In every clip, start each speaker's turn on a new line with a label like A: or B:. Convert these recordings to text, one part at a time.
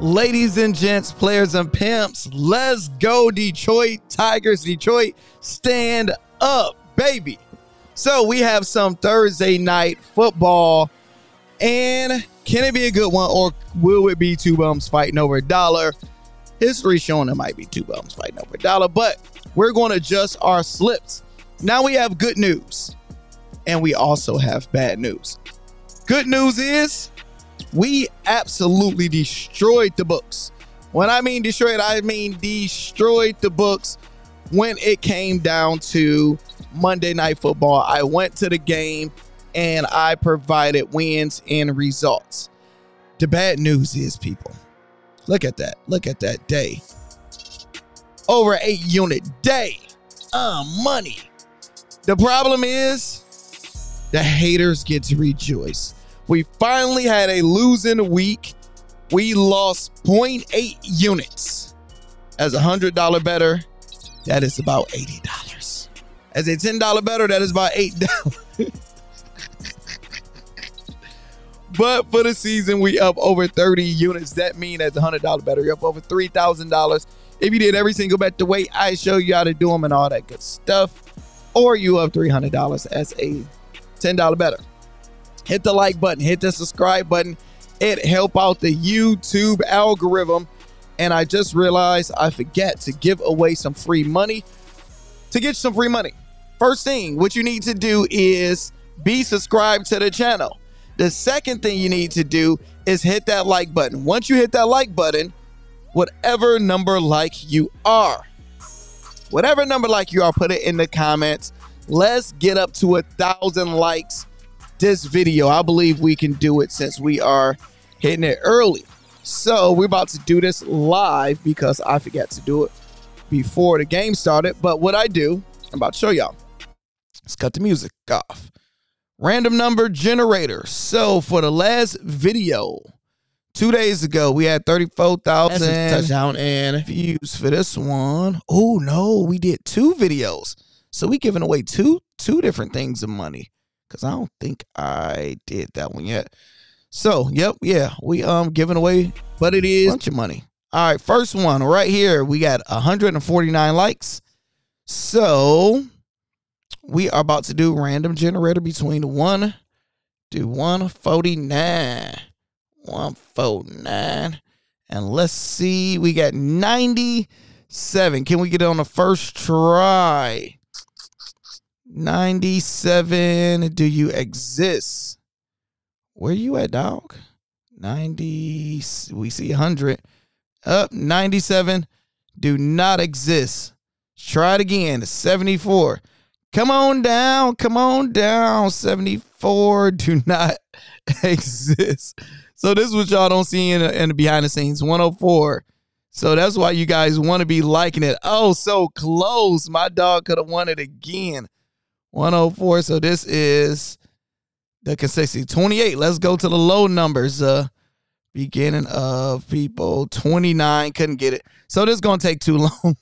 A: Ladies and gents, players and pimps, let's go, Detroit Tigers. Detroit, stand up, baby. So, we have some Thursday night football, and can it be a good one, or will it be two bums fighting over a dollar? History showing it might be two bums fighting over a dollar, but we're going to adjust our slips. Now we have good news, and we also have bad news. Good news is we absolutely destroyed the books. When I mean destroyed, I mean destroyed the books when it came down to Monday Night Football. I went to the game and I provided wins and results. The bad news is, people, look at that. Look at that day. Over eight unit day. Uh, money. The problem is the haters get to rejoice. We finally had a losing week. We lost 0.8 units. As a $100 better, that is about $80. As a $10 better, that is about $8. but for the season, we up over 30 units. That means as a $100 better, you're up over $3,000. If you did every single bet the way I show you how to do them and all that good stuff, or you up $300 as a $10 better hit the like button, hit the subscribe button. It help out the YouTube algorithm. And I just realized I forget to give away some free money. To get some free money, first thing what you need to do is be subscribed to the channel. The second thing you need to do is hit that like button. Once you hit that like button, whatever number like you are, whatever number like you are, put it in the comments. Let's get up to a thousand likes this video. I believe we can do it since we are hitting it early. So we're about to do this live because I forgot to do it before the game started. But what I do, I'm about to show y'all. Let's cut the music off. Random number generator. So for the last video, two days ago, we had 34,000 touchdown and views for this one. Oh no, we did two videos. So we giving away two two different things of money because I don't think I did that one yet. So, yep, yeah, we um giving away, but it is bunch of money. All right, first one right here. We got 149 likes. So we are about to do random generator between one to 149. 149. And let's see, we got 97. Can we get it on the first try? 97. Do you exist? Where you at, dog? 90. We see 100. Up 97. Do not exist. Try it again. 74. Come on down. Come on down. 74. Do not exist. So this is what y'all don't see in, in the behind the scenes. 104. So that's why you guys want to be liking it. Oh, so close. My dog could have won it again. 104. So this is the consistency. 28. Let's go to the low numbers. Uh beginning of people. 29. Couldn't get it. So this is gonna take too long.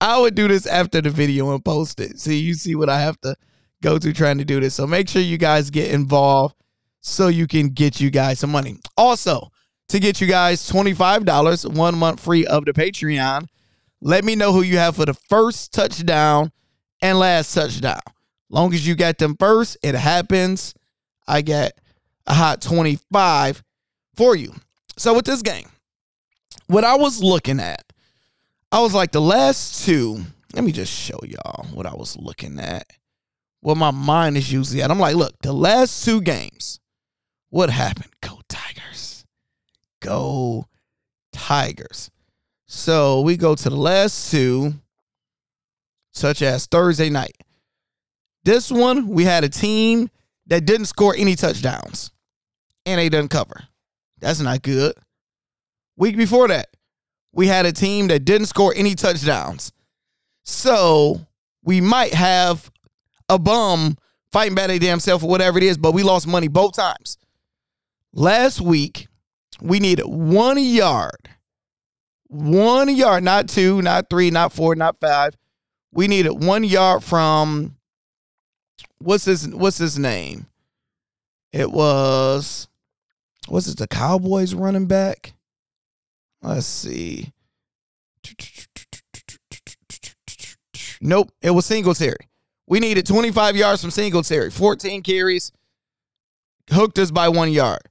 A: I would do this after the video and post it. See, you see what I have to go to trying to do this. So make sure you guys get involved so you can get you guys some money. Also, to get you guys $25, one month free of the Patreon, let me know who you have for the first touchdown and last touchdown. Long as you got them first, it happens. I get a hot 25 for you. So with this game, what I was looking at, I was like the last two. Let me just show y'all what I was looking at. What my mind is usually at. I'm like, look, the last two games, what happened? Go Tigers. Go Tigers. So we go to the last two such as Thursday night. This one, we had a team that didn't score any touchdowns and they didn't cover. That's not good. Week before that, we had a team that didn't score any touchdowns. So we might have a bum fighting bad their damn self or whatever it is, but we lost money both times. Last week, we needed one yard. One yard, not two, not three, not four, not five we needed one yard from what's his what's his name? It was what's it the Cowboys running back? Let's see. Nope, it was Singletary. We needed 25 yards from Singletary, 14 carries, hooked us by one yard.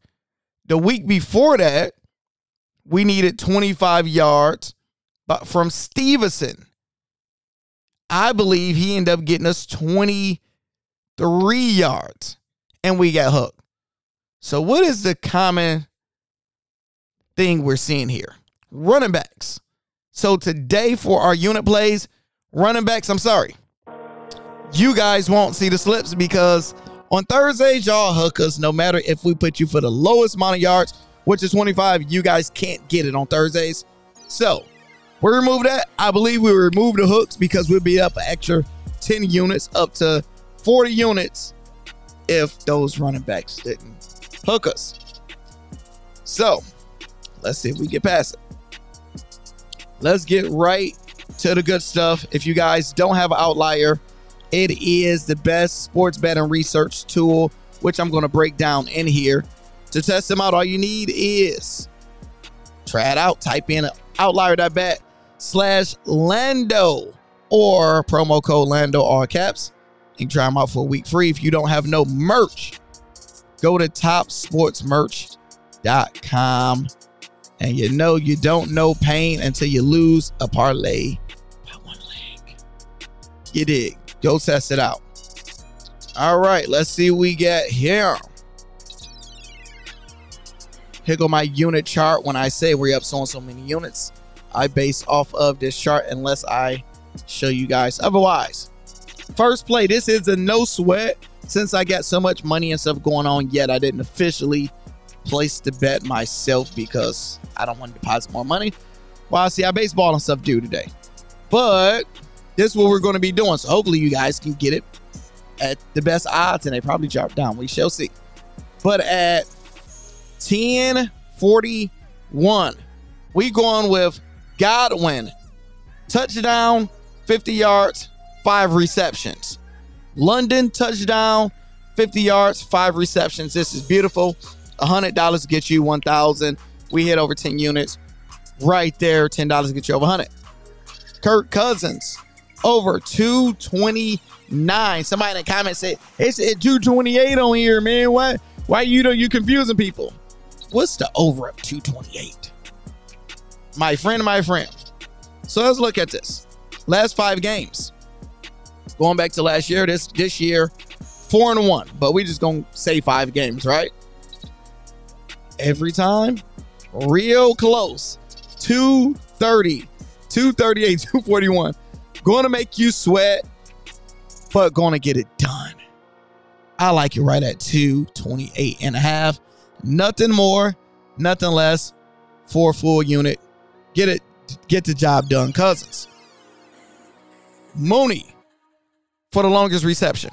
A: The week before that, we needed 25 yards from Stevenson. I believe he ended up getting us 23 yards and we got hooked. So, what is the common thing we're seeing here? Running backs. So, today for our unit plays, running backs, I'm sorry. You guys won't see the slips because on Thursdays, y'all hook us no matter if we put you for the lowest amount of yards, which is 25. You guys can't get it on Thursdays. So, we remove that. I believe we remove the hooks because we'd be up an extra 10 units, up to 40 units if those running backs didn't hook us. So let's see if we get past it. Let's get right to the good stuff. If you guys don't have an outlier, it is the best sports betting research tool, which I'm going to break down in here. To test them out, all you need is try it out. Type in outlier.bet slash Lando or promo code Lando all caps. You can try them out for a week free. If you don't have no merch, go to topsportsmerch.com. And you know you don't know pain until you lose a parlay by one leg. You dig? Go test it out. All right, let's see what we get here. Here go my unit chart. When I say we're up so and so many units, I base off of this chart unless I show you guys otherwise. First play, this is a no sweat. Since I got so much money and stuff going on yet, I didn't officially place the bet myself because I don't want to deposit more money. Well, I see how baseball and stuff do today. But this is what we're going to be doing. So hopefully you guys can get it at the best odds and they probably drop down. We shall see. But at 1041, we going with Godwin. Touchdown, 50 yards, five receptions. London touchdown, 50 yards, five receptions. This is beautiful. $100 gets you 1,000. We hit over 10 units. Right there, $10 gets you over 100. Kirk Cousins, over 229. Somebody in the comments said, it's at 228 on here, man. Why, why you don't you confusing people? What's the over of 228? My friend, my friend. So let's look at this. Last five games. Going back to last year, this this year, four and one. But we just gonna say five games, right? Every time, real close. 230, 238, 241. Gonna make you sweat, but gonna get it done. I like it right at 228 and a half. Nothing more, nothing less for a full unit. Get it, get the job done, Cousins. Mooney for the longest reception.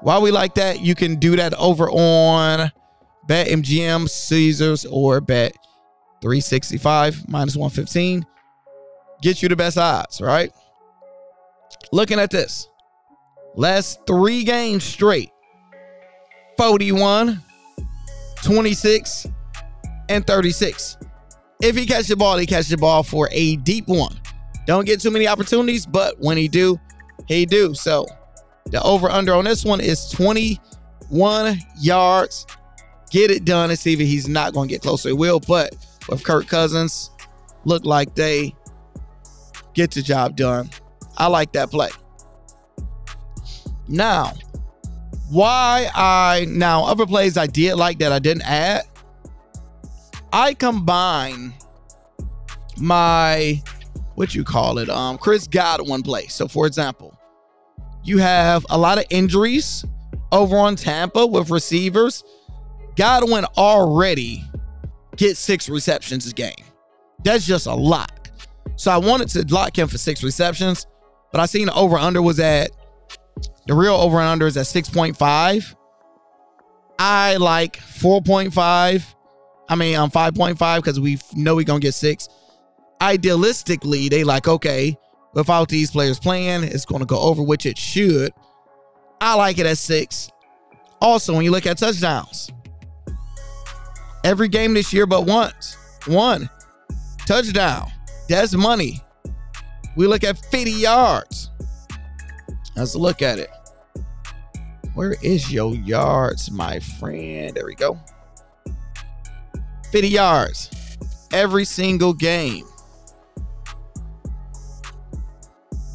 A: While we like that, you can do that over on Bet MGM, Caesars, or Bet 365 minus 115. Get you the best odds, right? Looking at this. Last three games straight 41, 26, and 36. If he catches the ball, he catches the ball for a deep one. Don't get too many opportunities, but when he do, he do. So the over under on this one is 21 yards. Get it done and see if he's not going to get closer. He will, but with Kirk Cousins, look like they get the job done. I like that play. Now, why I now other plays I did like that I didn't add. I combine my what you call it, um, Chris Godwin play. So, for example, you have a lot of injuries over on Tampa with receivers. Godwin already gets six receptions a game. That's just a lot. So I wanted to lock him for six receptions, but I seen the over under was at the real over and under is at 6.5. I like 4.5. I mean, I'm 5.5 because we know we're gonna get six idealistically, they like, okay, without these players playing, it's going to go over, which it should. I like it at six. Also, when you look at touchdowns, every game this year but once, one. touchdown. That's money. We look at 50 yards. Let's look at it. Where is your yards, my friend? There we go. 50 yards every single game.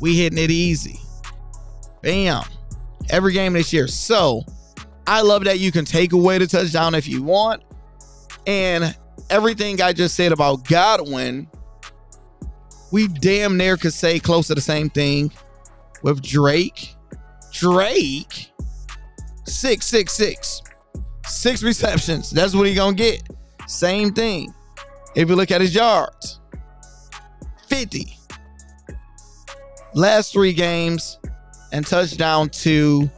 A: We hitting it easy. Bam. Every game this year. So I love that you can take away the touchdown if you want. And everything I just said about Godwin, we damn near could say close to the same thing with Drake. Drake, six, six, six, six receptions. That's what he gonna get. Same thing. If you look at his yards, 50. Last three games and touchdown two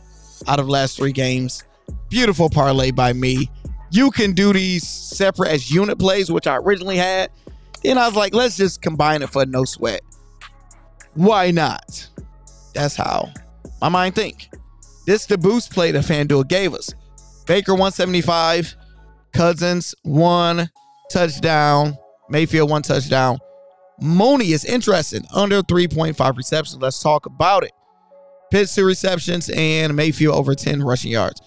A: out of last three games. Beautiful parlay by me. You can do these separate as unit plays, which I originally had. Then I was like, let's just combine it for no sweat. Why not? That's how my mind think. This the boost play that FanDuel gave us. Baker 175, Cousins one touchdown, Mayfield one touchdown. Mooney is interesting, under 3.5 receptions. Let's talk about it. Pitts two receptions and Mayfield over 10 rushing yards.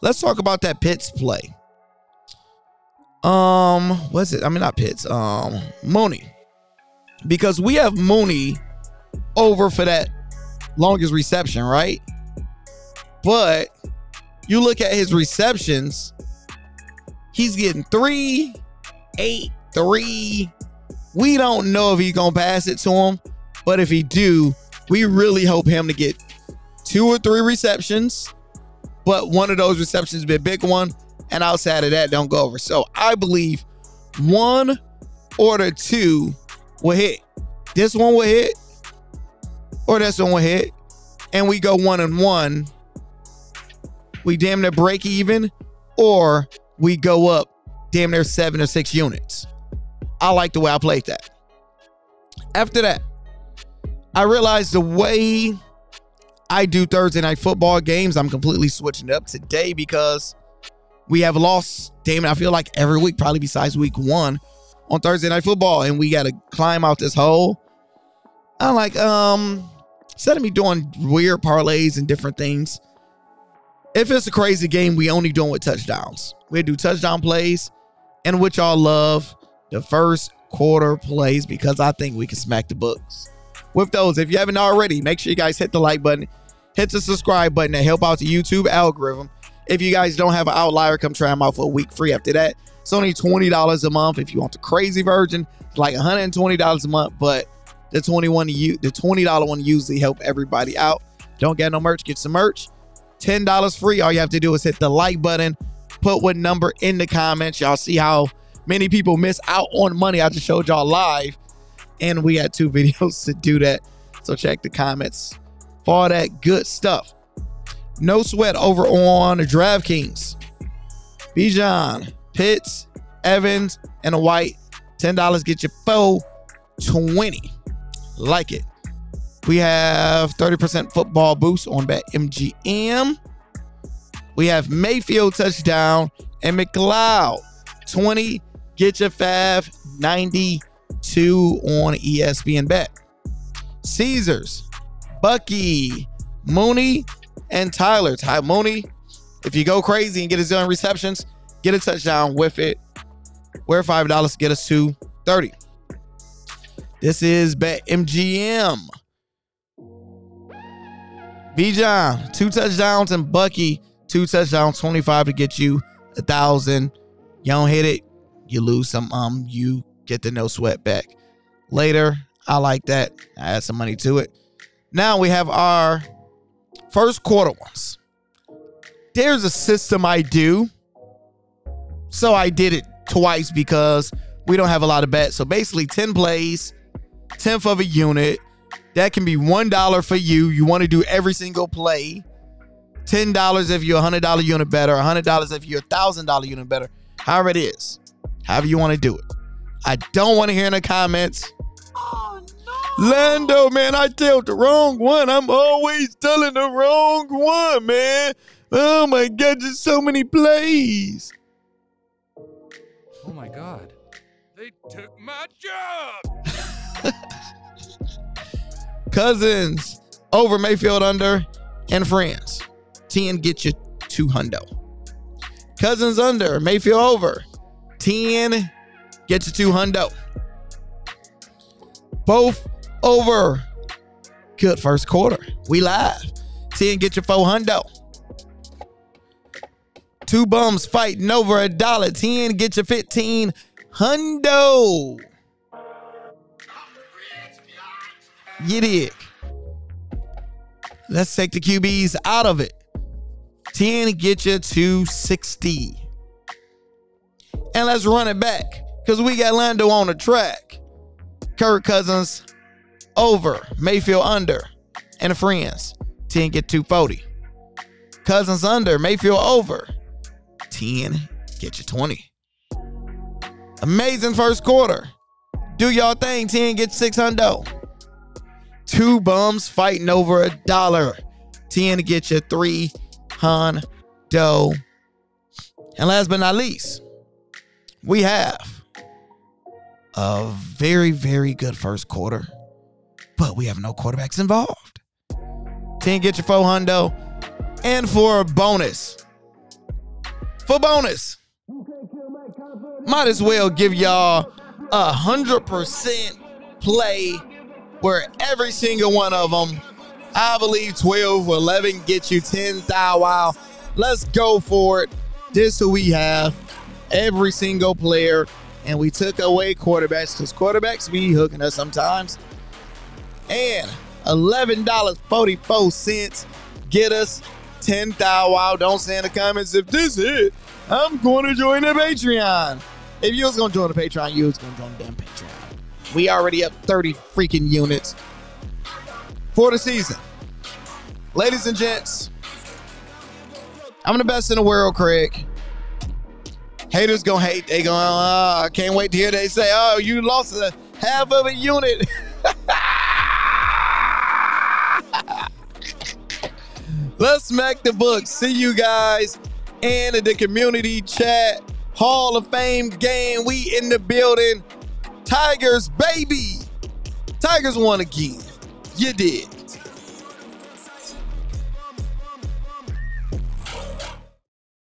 A: Let's talk about that Pitts play. Um, what's it? I mean, not Pitts. Um, Mooney, because we have Mooney over for that longest reception, right? But you look at his receptions, he's getting three, eight, three. We don't know if he's gonna pass it to him, but if he do, we really hope him to get two or three receptions. But one of those receptions be a big one, and outside of that, don't go over. So I believe one or the two will hit. This one will hit, or this one will hit, and we go one and one. We damn near break even, or we go up damn near seven or six units. I like the way I played that. After that, I realized the way I do Thursday night football games, I'm completely switching it up today because we have lost, damn it, I feel like every week, probably besides week one on Thursday night football, and we got to climb out this hole. I'm like, um, instead of me doing weird parlays and different things, if it's a crazy game, we only doing with touchdowns. We do touchdown plays, and which y'all love the first quarter plays because I think we can smack the books with those. If you haven't already, make sure you guys hit the like button, hit the subscribe button to help out the YouTube algorithm. If you guys don't have an outlier, come try them out for a week free after that. It's only $20 a month. If you want the crazy version, it's like $120 a month, but the 21 you the $20 one usually help everybody out. Don't get no merch, get some merch. $10 free. All you have to do is hit the like button, put what number in the comments. Y'all see how many people miss out on money. I just showed y'all live, and we had two videos to do that. So check the comments for all that good stuff. No sweat over on DraftKings. Bijan, Pitts, Evans, and a White. $10 get you 420. Like it. We have 30% football boost on BetMGM. We have Mayfield touchdown and McCloud 20 get your five 92 on ESPN Bet. Caesars, Bucky, Mooney, and Tyler. Ty Mooney, if you go crazy and get his own receptions, get a touchdown with it. Wear five dollars, get us to 30. This is Bet MGM. Bijan, two touchdowns, and Bucky, two touchdowns, 25 to get you a thousand. You don't hit it, you lose some, um, you get the no sweat back. Later, I like that. I add some money to it. Now we have our first quarter ones. There's a system I do. So I did it twice because we don't have a lot of bets. So basically 10 plays, 10th of a unit. That can be $1 for you. You want to do every single play. $10 if you're a $100 unit better, $100 if you're a $1,000 unit better. However it is. However you want to do it. I don't want to hear in the comments. Oh, no. Lando, man, I told the wrong one. I'm always telling the wrong one, man. Oh my God, just so many plays.
B: Oh my God. They took my job.
A: Cousins over Mayfield under and friends. 10 get you two hundo. Cousins under Mayfield over. 10 get you two hundo. Both over. Good first quarter. We live. 10 get you four hundo. Two bums fighting over a dollar. 10 get you 15 hundo. You? Let's take the QBs out of it. 10 get you to 60. And let's run it back because we got Lando on the track. Kirk Cousins over, Mayfield under, and friends. 10 get 240. Cousins under, Mayfield over. 10 get you 20. Amazing first quarter. Do y'all thing, 10 get 600. Two bums fighting over a dollar. 10 to get you hundo. And last but not least, we have a very, very good first quarter, but we have no quarterbacks involved. 10 get your four hundo. And for a bonus, for bonus, might as well give y'all a hundred percent play where every single one of them, I believe 12 or 11 get you 10 thou wow. Let's go for it. This who we have. Every single player. And we took away quarterbacks because quarterbacks be hooking us sometimes. And $11.44 get us 10 thou wow. Don't say in the comments if this is it. I'm going to join the Patreon. If you was going to join the Patreon, you was going to join the damn Patreon. We already up 30 freaking units for the season. Ladies and gents, I'm the best in the world, Craig. Haters gonna hate. They gonna. Uh, I can't wait to hear they say, "Oh, you lost a half of a unit." Let's smack the book. See you guys in the community chat. Hall of Fame game. We in the building. Tigers, baby. Tigers won again. You did.